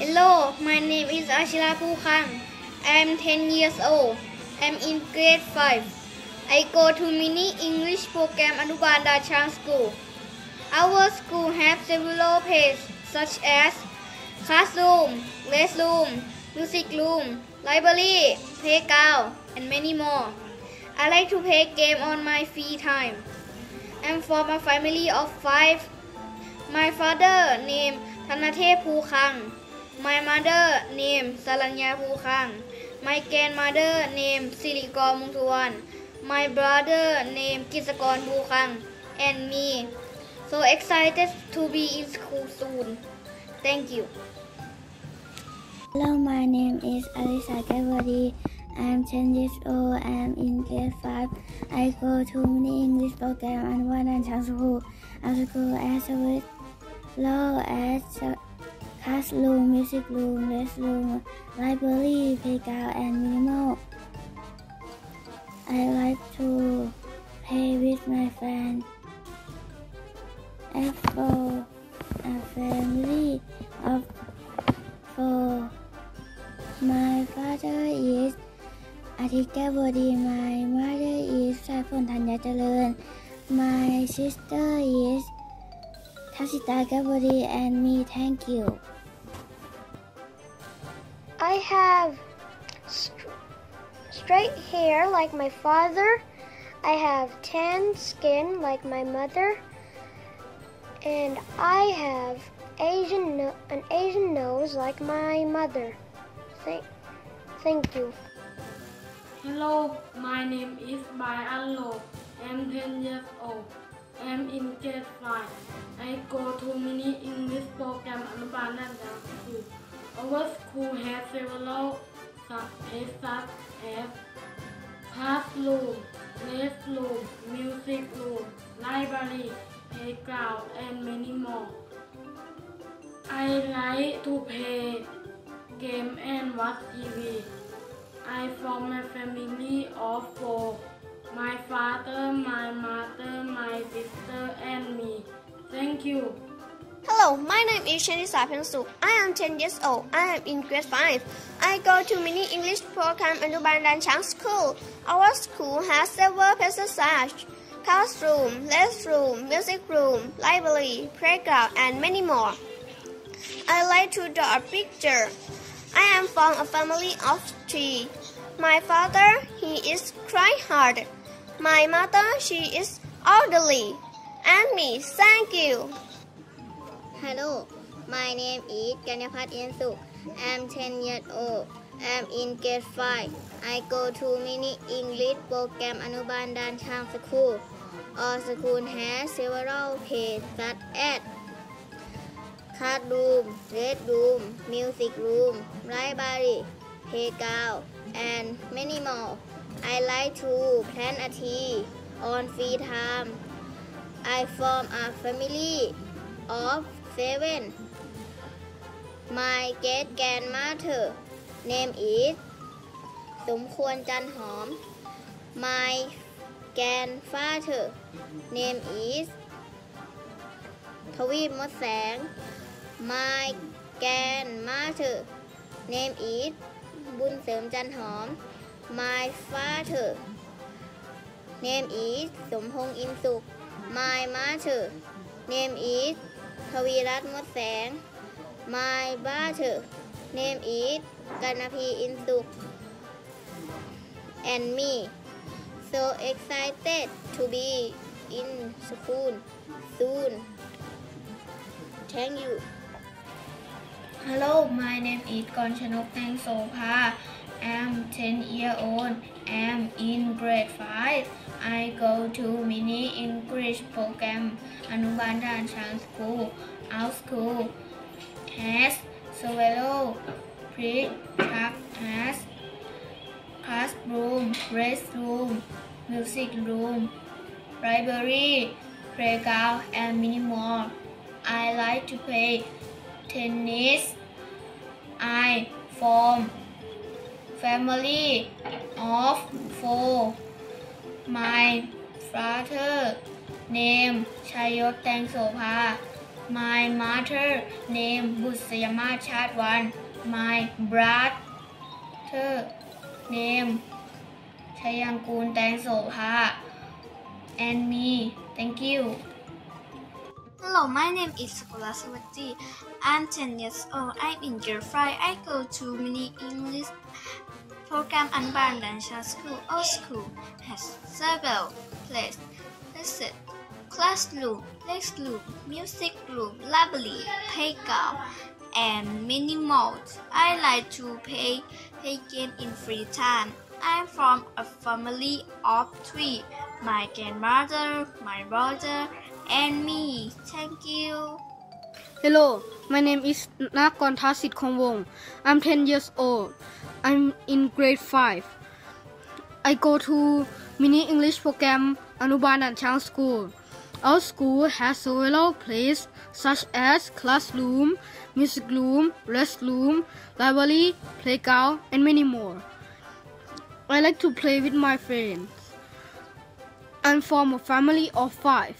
Hello, my name is Ashila Pukang. I am 10 years old. I am in grade 5. I go to mini English program Anuban Dachang School. Our school has several places such as classroom, restroom, music room, library, playground, and many more. I like to play game on my free time. I'm from a family of five. My father named Thanathep Pukang. My mother name Saranya Pukang. My grandmother name Sirikor Mungsuwan. My brother named Kisakon Pukang. And me. So excited to be in school soon. Thank you. Hello, my name is Alisa Gavadi. I'm 10 years old. I'm in grade 5. I go to mini English program one and Chang School. Our school as well as classroom, music room, restroom, library, playground, and minimal. I like to play with my friends. As for a family of four, my father is อาทิตย์แก้วบดี My mother is สายฝนธัญญาเจริญ My sister is ทัศิตาแก้วบดี and me thank you I have st- straight hair like my father. I have tan skin like my mother. And I have Asian no- an Asian nose like my mother. Thank, thank you. Hello, my name is Bai Allo. I'm 10 years old. I'm in grade 5. I go to mini English program Anuban Nanyang School. Our school has several subjects as classroom, restroom, music room, library, playground, and many more. I like to play game and watch TV. I form a family of four. My father, my mother, my sister, and me. Thank you. Hello, my name is Shanisa Pensu. I am 10 years old. I am in grade 5. I go to mini English program Nubandan Chang School. Our school has several places such classroom, restroom, music room, library, playground, and many more. I like to draw a picture. I am from a family of three. My father, he is cry hard. My mother, she is elderly. And me, thank you. Hello, my name is Ganyapat Yensu. I'm 10 years old. I'm in grade 5. I go to mini English program Anuban Dan Chang School. Our school has several places such as classroom, red room, music room, library, playground, and many more. I like to plan a tree on free time. I form a family of seven. My great grandmother name is สมควรจันหอม My grandfather name is ทวีปมดแสง My grandmother name is บุญเสริมจันหอม My father name is สมพงษ์อินสุข My mother name is ทวีรัตน์มดแสง My brother name is กันพีอินสุข and me so excited to be in school soon thank you Hello, my name is Gonchanok Tang Sopha. I'm 10 year old. I'm in grade 5. I go to mini English program Anuban Dan Chan School. Our school has several as classroom, restroom, music room, library, playground, and many more. I like to play tennis. I form family of four. My father name Chayot Tang Sopha. My mother name Busayama Chadwan. My brother name Chayangkun Tang Sopha. And me. Thank you. Hello, my name is Sakura I'm 10 years old. I'm in year 5. I go to mini English program Anban Dansha School. Our school has several places, lessons, classroom, room, music room, library, playground, and mini malls. I like to play, play game in free time. I'm from a family of three. My grandmother, my brother, and me. Thank you. Hello, my name is Nakon Thasit Khongwong. I'm 10 years old. I'm in grade 5. I go to mini English program Anuban and Chang School. Our school has several places such as classroom, music room, restroom, library, playground, and many more. I like to play with my friends. I'm from a family of five.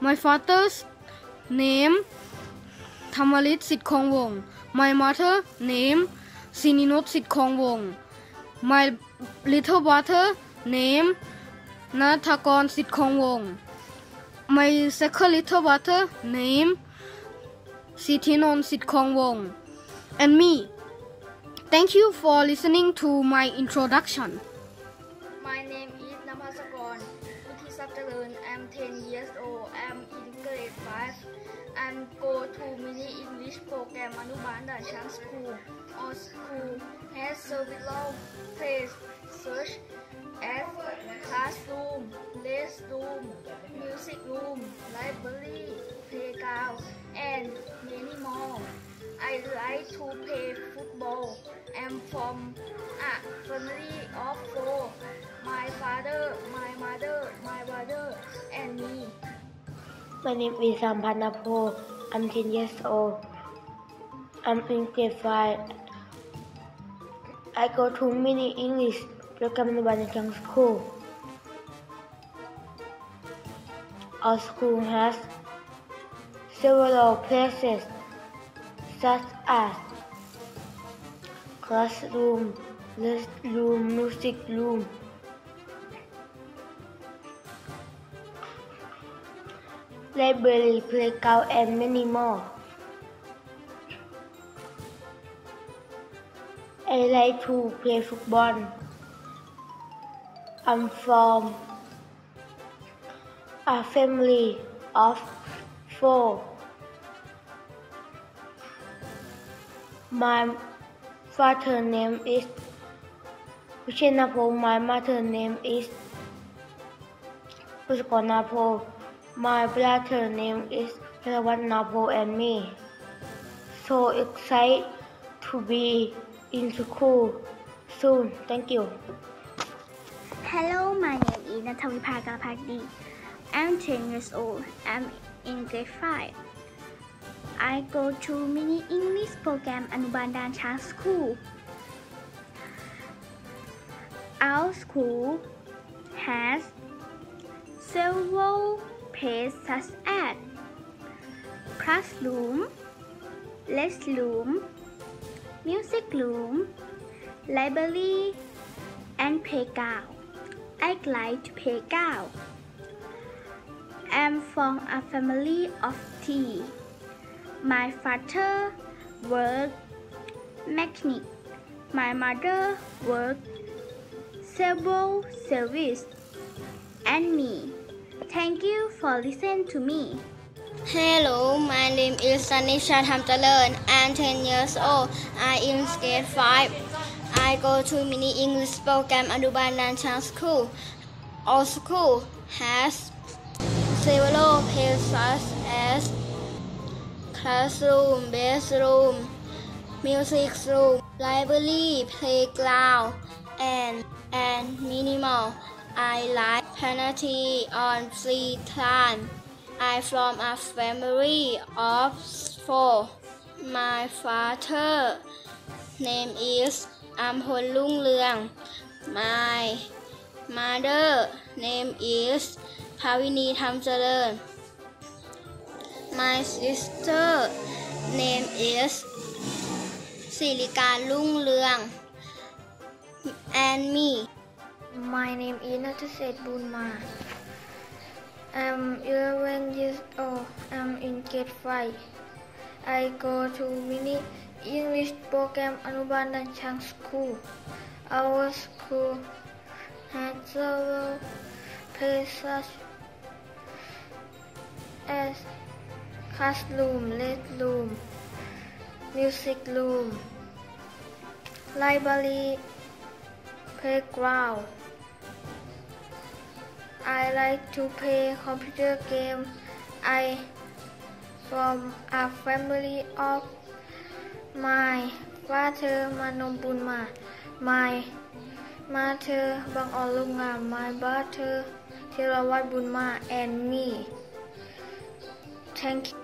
My father's name Tamalit Sitkongwong. My mother's name Sininot Sitkhongwong. My little brother named Nathakorn Sitkhongwong. My second little brother named Sithinon Sitkhongwong. And me. Thank you for listening to my introduction. My name is Namasakorn Uthisaptalan. I'm 10 years old. I'm in grade 5. I'm go to mini English program Anuban Danshan School. Our school has several places such as classroom, restroom, music room, library, playground, and many more. I like to play football. I'm from a family of four. My father, my mother, my brother, and me. My name is Sampanapo. I'm 10 years old. I'm in grade 5. I go to mini English program in Banachang School. Our school has several places such as classroom, restroom, music room, library, playground, and many more. I like to play football. I'm from a family of four. My father name is Vichenapol. My mother name is Pusakonapol. My brother name is Napo and me. So excited to be in school soon. Thank you. Hello, my name is Natavipa Galapagdi. I'm 10 years old. I'm in grade 5. I go to mini English program Anubandan Chang School. Our school has several places such as classroom, restroom, music room, library, and playground. I like to playground. I'm from a family of three. My father worked mechanic. My mother worked several service. And me. Thank you for listening to me. Hello, my name is Sanisha Thamjalern. I'm 10 years old. I'm in grade 5. I go to mini English program Anuban Nanchang School. Our school has several places such as classroom, bedroom, music room, library, playground, and and minimal. I like penalty on free time. I from a family of four. My father name is Ampol Lung Leung. My mother name is Pavini Thamcharan. My sister name is Silika Lung Leung. And me. My name is Nataset Bunma. I'm 11 years old. I'm in grade 5. I go to mini English program Anubandan Chang School. Our school has several places as classroom, red room, music room, library, playground. Like to play computer game. I from a family of my father Manom Bunma, my mother Bang Olunga, my brother Thirawat Bunma, and me. Thank you.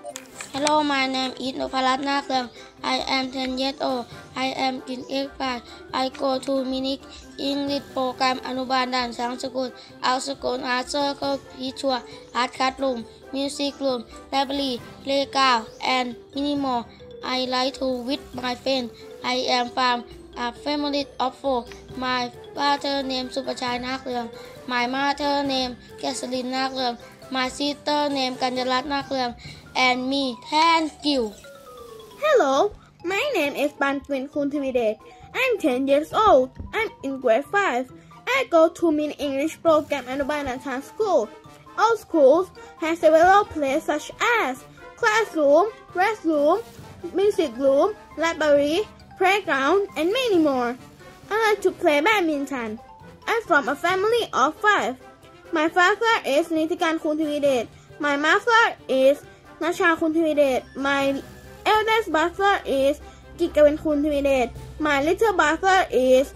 Hello, my name is Noparat Naklam. I am 10 years old. I am in 5. I go to mini English program Anubandan Sang School. Our school has circle, picture, art classroom, music room, library, playground, and many more. I like to with my friends. I am from a family of four. My father name Supachai Naklam. My mother name Kathleen Naklam. My sister name Kanjarat Naklam. And me. Thank you. Hello, my name is Bantwin Kuntividet. I'm 10 years old. I'm in grade 5. I go to Mini English program at Banatan School. All schools have several places such as classroom, restroom, music room, library, playground, and many more. I like to play badminton. I'm from a family of five. My father is Nitikan Kuntividet. My mother is Nasha Kuntividet. My eldest brother is Gigawin Kuntividet. My little brother is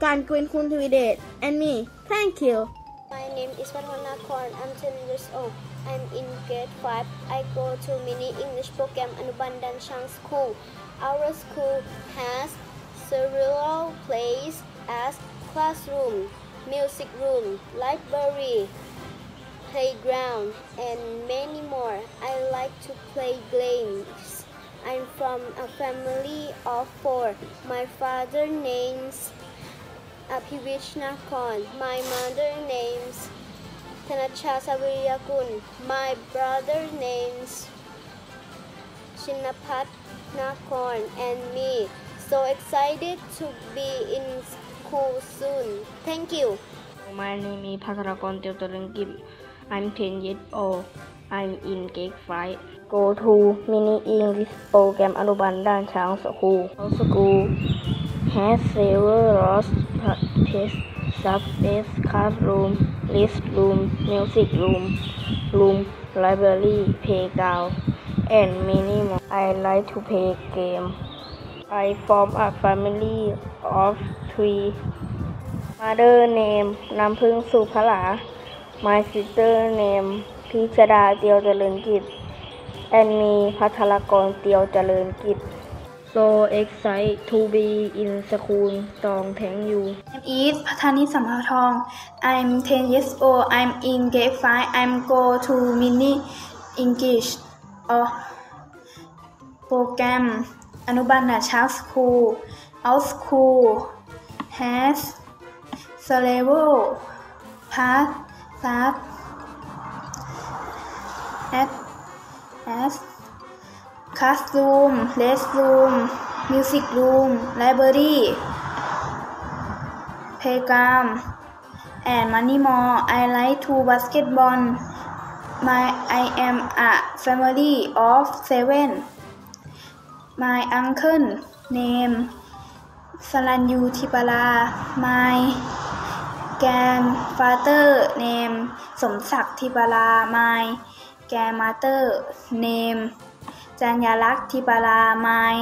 Gangwin Kuntividet. And me. Thank you. My name is Varwana Korn. I'm 10 years old. I'm in grade 5. I go to mini English program Anubandan Chang School. Our school has several places as classroom, music room, library, playground, and many more. I like to play games. I'm from a family of four. My father names uh, Apivichnakon. My mother names Tanacha Saviriyakun. My brother names Shinapat Nakon and me. So excited to be in school soon. Thank you. My name is Patharakon Teotarangkim. I'm 10 years old. I'm in grade 5. Go to mini English program Anubandan Chang School. Our school has several places such as classroom, list room, music room, room, library, playground, and many more. I like to play game. I form a family of three. Mother name น้ำพึ่งสุภลา My sister name พิจดาเตียวเจริญกิจ แอนมีพัทรกรเตียวเจริญกิจโลเอ็กไซทูบีอินสคูลตองแทงยูเอ็มอีทพัฒนิสำราทอง I'm 10 years old I'm in grade 5 I'm go to mini English or program อนุบาลนาชาสคูล Out school has s e l e v e l past past as classroom, restroom, music room, library, playground, and many more. I like to basketball. My I am a family of seven. My uncle name Saranyu Tipala. My grandfather name สมศักดิ์ทิปา แกมาเตอร์ เนม จัญญลักษ์ทิปารามาย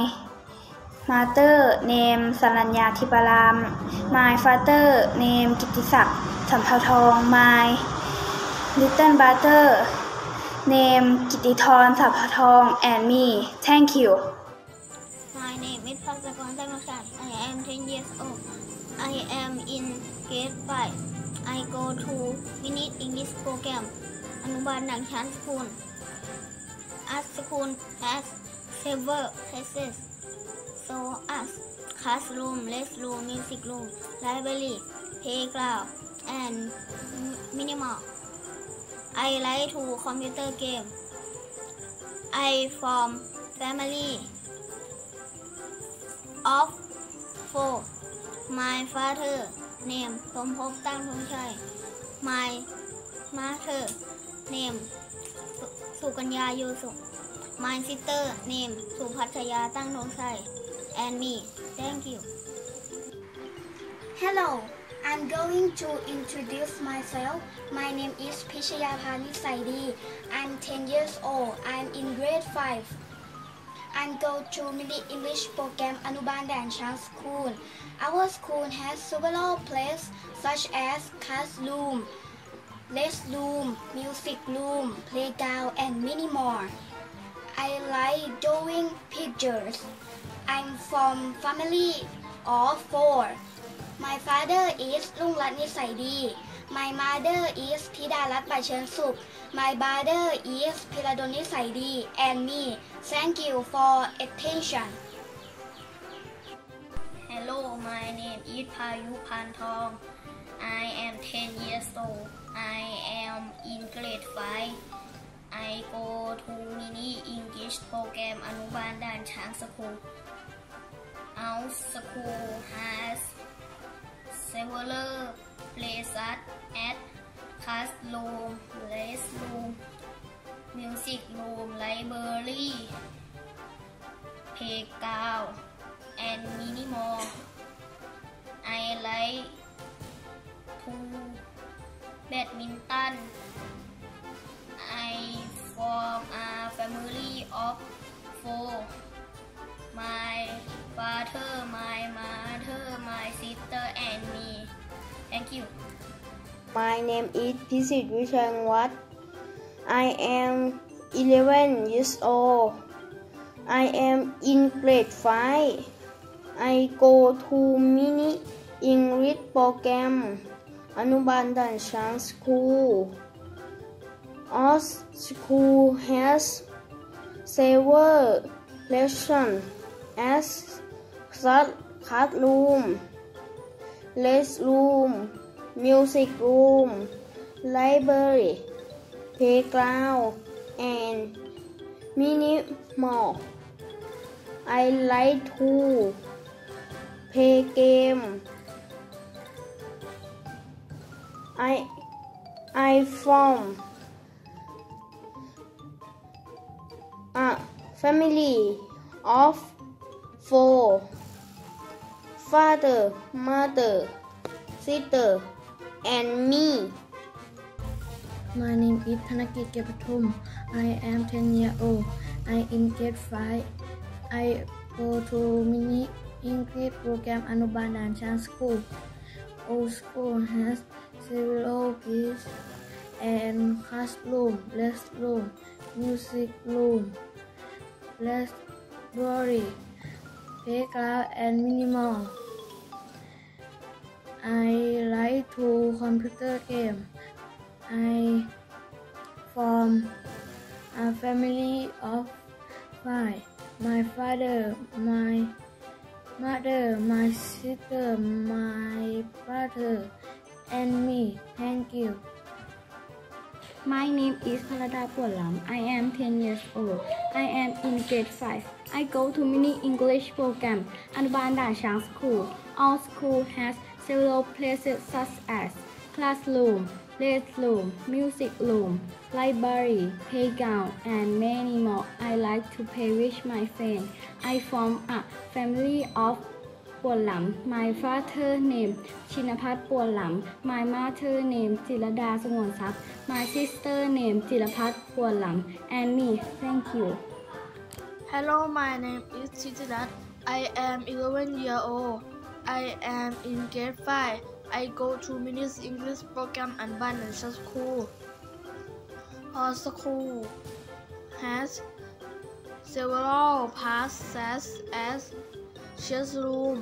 มาเตอร์เนมสรัญญาทิปารามมายฟาเตอร์เนมกิติศักดิ์สัมภาทองมายลิตเติ้ลบาเตอร์เนมกิติธรสัมภาทองแอนมี่แท่งคิว My name is Pasakon Tamakan. I am 10 years old. I am in grade 5. I go to Minute English program. Anuban Dang Chan School. Our school has several places, so as classroom, restroom, music room, library, playground, and minimal. I like to computer game. I from family of four. My father name สมภพตั้งทงชัย My mother name สุสุกัญญาโยสุ My sister name สุพัชยาตั้งทงชัย and me thank you Hello, I'm going to introduce myself. My name is Pishaya Panisaidi. I'm 10 years old. I'm in grade 5. I'm go to mini English program Anuban Danchang School. Our school has several places such as classroom, Let's room, music room, playground and many more. I like drawing pictures. I'm from family of four. My father is Lungrat Nisaidi. My mother is Thidarat Bachansup. My brother is Piradon Nisaidi. And me, thank you for attention. Hello, my name is Payu Pantong. I am 10 years old. I am in grade 5. I go to mini English program Anuban Dan Chang School. Our school has several places at classroom, restroom, music room, library, playground, and mini mall. I like to badminton. I from a family of four. My father, my mother, my sister, and me. Thank you. My name is Pisit Wichangwat. I am 11 years old. I am in grade 5. I go to mini English program Anuban Danshang School. Our school has several lessons as class- classroom, restroom, music room, library, playground, and mini mall. I like to play game. I I from a uh, family of four. Father, mother, sister, and me. My name is Thanakit Kepatum. I am 10 years old. I in grade 5. I go to mini English program Anuban Danchan School. Our school has kids and classroom, restroom, music room, library, playground, and minimal. I like to computer game. I from a family of five. My father, my mother, my sister, my brother, and me. Thank you. My name is Parada Pualam. I am 10 years old. I am in grade 5. I go to mini English program Anuban Danshang School. Our school has several places such as classroom, restroom, music room, library, playground, and many more. I like to play with my friends. I form a family of ป วดหลัง My father name ชินพัฒน์ปวดหลัง My mother name จิรดาสงวนทรัพย์ My sister name จิรพัฒน์ปวดหลัง and me thank you Hello, my name is Chitirat. I am 11 year old. I am in grade 5. I go to Minis English program and Banansha School. Our school has several เชียร์รูม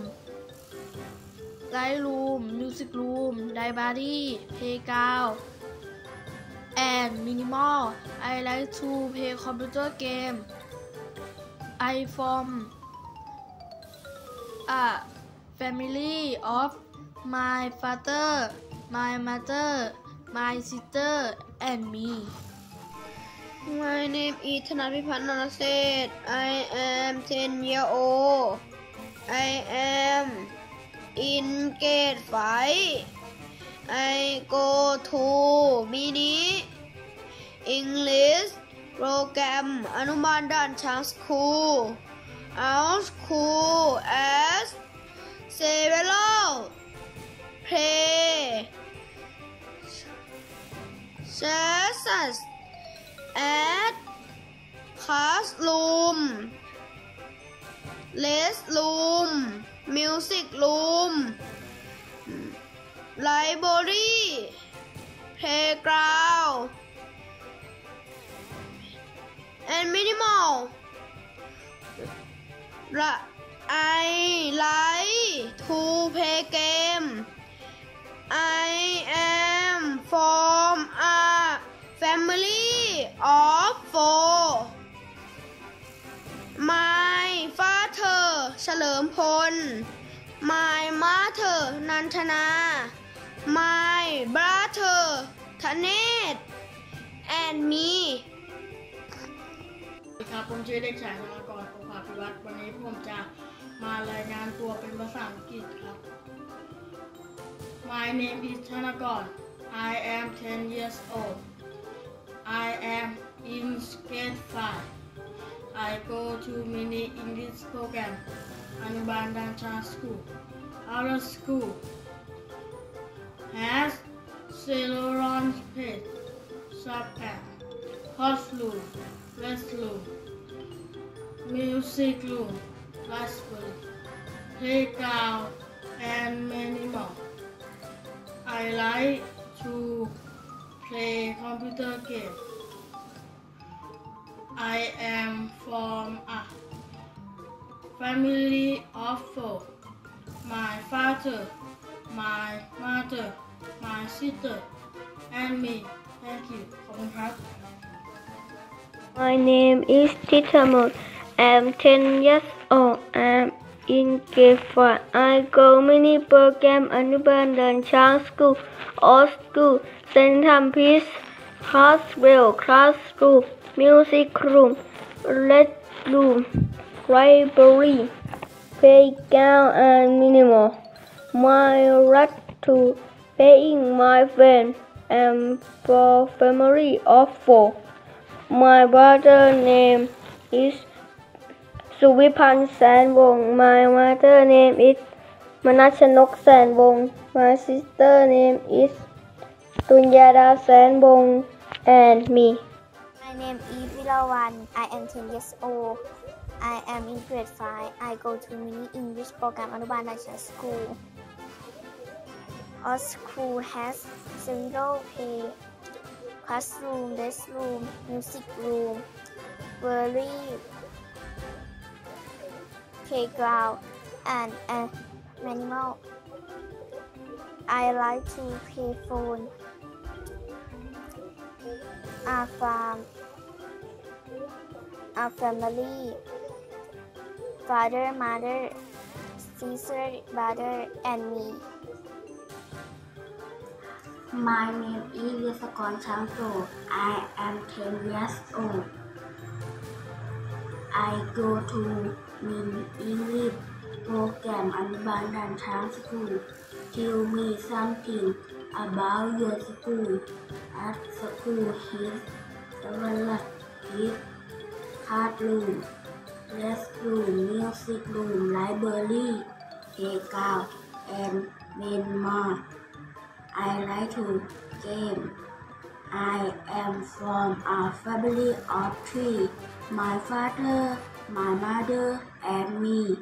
ไลท์รูมมิวสิกรูมไดบารี่เพย์กาวแอนมินิมอลไอไลท์ทูเพย์คอมพิวเตอร์เกมไอฟอมอะแฟมิลี่ออ Family of my father my mother my sister and มี My name is ธนพิพัฒน์นรเศษ I am 10 year old I am in grade 5 I go to mini English program อนุบาลด่านช้าง school our school as several play sessions at classroom restroom music room library playground and minimal I like to play game. I am from a family of four พล My mother นันทนา My brother ธเนศ and me สวัสดีครับผมชื่อเด็กชายธนากรโอภาพิวัตรวันนี้ผมจะมารายงานตัวเป็นภาษาอังกฤษครับ My name is ธนากร I am 10 years old I am in grade 5 I go to mini English program and abandons our school. Out of school. As Celeron's pit, Sapan, Hot Loom, West Loom, Music Loom, Gospel, Takeout, and many more. I like to play computer games. I am from a family of four. My father, my mother, my sister, and me. Thank you. My name is Titamon. I'm 10 years old. I'm in grade 4. I go mini program Anubandhan Child School, Old School, St. Peace Hospital, Classroom, Music Room, Red Room. Library, Playground and Minimal. My right to paying my friend and for family of four. My brother name is Suvipan Sanwong. My mother name is Manachanok Sanwong. My sister name is Tunyada Sanwong and me. My name is Vilawan. I am 10 years old. I am in grade 5. I go to mini English program Anuban National School. Our school has several play, classroom, restroom, music room, very playground, and an animal. I like to play phone. A farm, a family, father, mother, sister, brother, and me. My name is Yesakon Changso. I am 10 years old. I go to Min English program Anubandan Chang School. Tell me something about your school. At school is developed is classroom, restroom, music room, library, playground, and many more. I like to game. I am from a family of three. My father, my mother, and me.